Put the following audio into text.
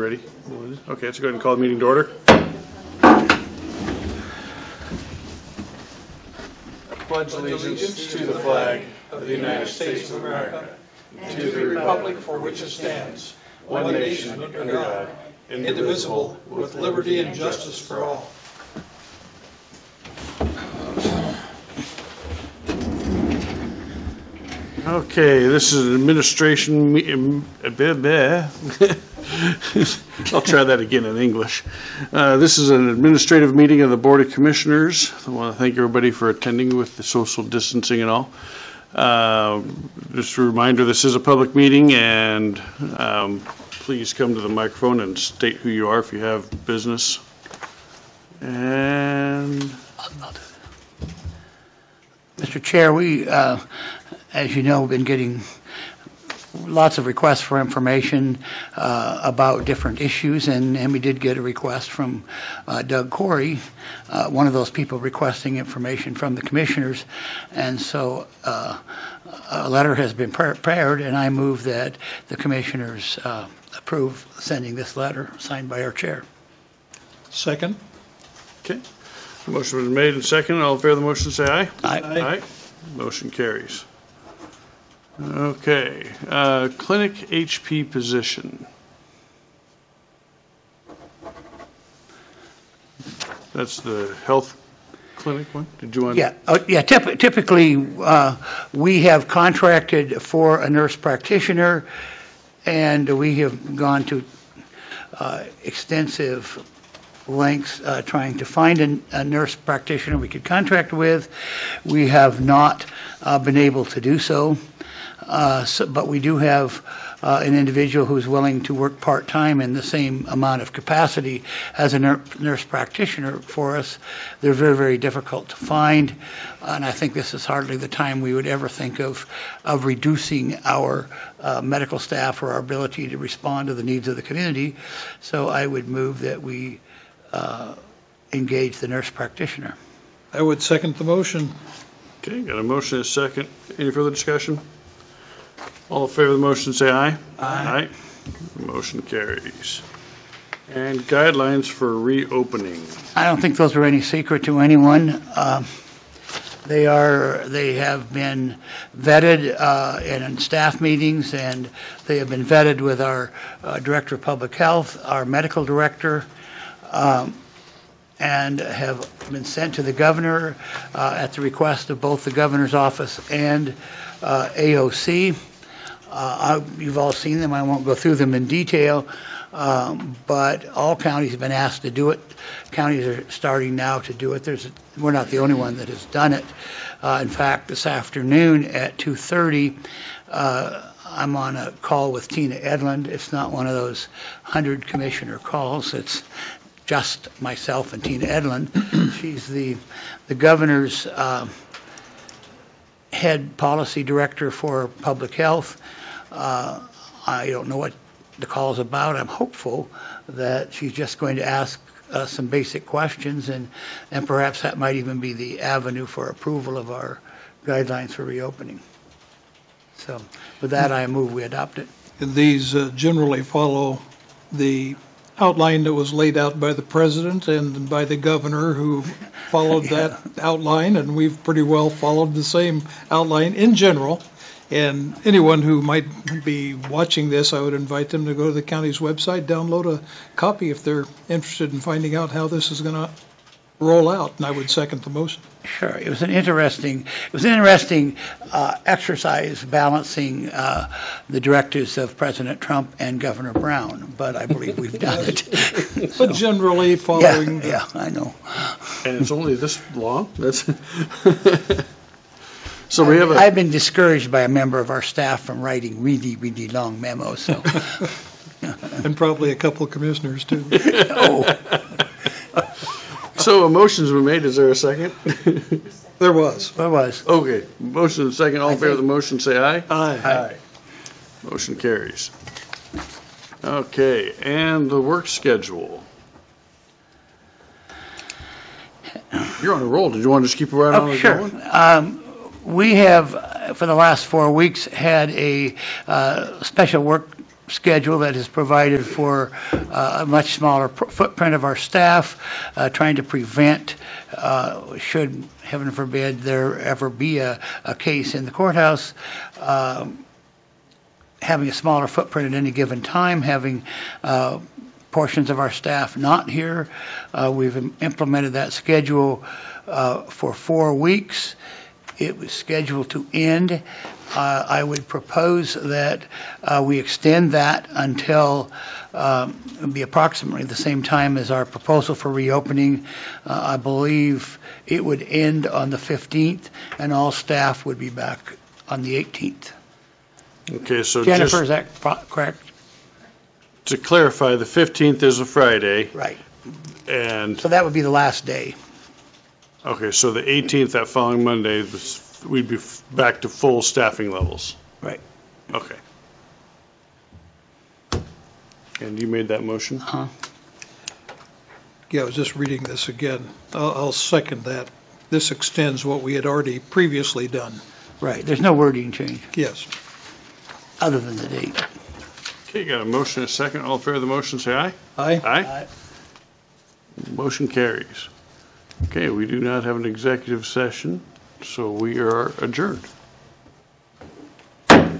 Ready? Okay, let's go ahead and call the meeting to order. Pledge allegiance to the flag of the United States of America and to the republic for which it stands, one nation under God, indivisible, with liberty and justice for all. Okay, this is an administration. I'll try that again in English. Uh, This is an administrative meeting of the Board of Commissioners. I want to thank everybody for attending with the social distancing and all. Uh, Just a reminder, this is a public meeting, and um, please come to the microphone and state who you are if you have business. And, Mr. Chair, we, uh, as you know, have been getting lots of requests for information uh, about different issues, and and we did get a request from uh, Doug Corey, uh, one of those people requesting information from the commissioners. And so uh, a letter has been prepared, and I move that the commissioners uh, approve sending this letter signed by our chair. Second. okay, motion was made and second. All in favor of the motion, say aye. Aye. Aye. Motion carries. Okay, uh, clinic HP position. That's the health clinic one? Did you want? Yeah, uh, yeah, typ- typically, uh, we have contracted for a nurse practitioner, and we have gone to uh, extensive lengths uh, trying to find a nurse practitioner we could contract with. We have not uh, been able to do so, Uh, so- but we do have uh, an individual who's willing to work part-time in the same amount of capacity as a nur- nurse practitioner for us. They're very, very difficult to find, and I think this is hardly the time we would ever think of, of reducing our uh, medical staff or our ability to respond to the needs of the community. So I would move that we uh, engage the nurse practitioner. I would second the motion. Okay, got a motion and a second. Any further discussion? All in favor of the motion, say aye. Aye. Motion carries. And guidelines for reopening. I don't think those are any secret to anyone. Um, They are, they have been vetted uh, in staff meetings, and they have been vetted with our uh, Director of Public Health, our Medical Director, um, and have been sent to the Governor uh, at the request of both the Governor's Office and uh, AOC. Uh, I- You've all seen them, I won't go through them in detail, um, but all counties have been asked to do it. Counties are starting now to do it. There's, we're not the only one that has done it. Uh, In fact, this afternoon at 2:30, uh, I'm on a call with Tina Edlund. It's not one of those 100 commissioner calls, it's just myself and Tina Edlund. She's the, the governor's uh, head policy director for public health. Uh, I don't know what the call is about. I'm hopeful that she's just going to ask uh, some basic questions, and, and perhaps that might even be the avenue for approval of our guidelines for reopening. So with that, I move we adopt it. These uh, generally follow the outline that was laid out by the president and by the governor who followed that outline, and we've pretty well followed the same outline in general. And anyone who might be watching this, I would invite them to go to the county's website, download a copy if they're interested in finding out how this is going to roll out, and I would second the motion. Sure, it was an interesting, it was an interesting uh, exercise balancing uh, the directives of President Trump and Governor Brown, but I believe we've done it. So, But generally Yeah, following, yeah, I know. And it's only this long? That's, so we have a, I've been discouraged by a member of our staff from writing really, really long memos, so. and probably a couple of commissioners too. Oh, so a motion's been made. Is there a second? There was. what was? Okay, motion and second. All in favor of the motion, say aye. Aye. Aye. Motion carries. Okay, and the work schedule. You're on a roll. Did you want to just keep right on Oh, it sure. going? Um, We have, uh, for the last four weeks, had a uh, special work schedule that has provided for uh, a much smaller pr- footprint of our staff, uh, trying to prevent, uh, should, heaven forbid, there ever be a, a case in the courthouse, um, having a smaller footprint at any given time, having uh, portions of our staff not here. Uh, We've im- implemented that schedule uh, for four weeks. It was scheduled to end. Uh, I would propose that uh, we extend that until, um, be approximately the same time as our proposal for reopening. Uh, I believe it would end on the 15th, and all staff would be back on the 18th. Okay, so Jennifer, just is that correct? to clarify, the 15th is a Friday, Right. and, So that would be the last day. Okay, so the 18th, that following Monday, was- we'd be f- back to full staffing levels. Right. Okay. And you made that motion? Uh-huh. Yeah, I was just reading this again. I'll, I'll second that. This extends what we had already previously done. Right. There's no wording change, Yes. other than the date. Okay, got a motion, and a second. All in favor of the motion, say aye. Aye? Aye. Motion carries. Okay, we do not have an executive session, so we are adjourned.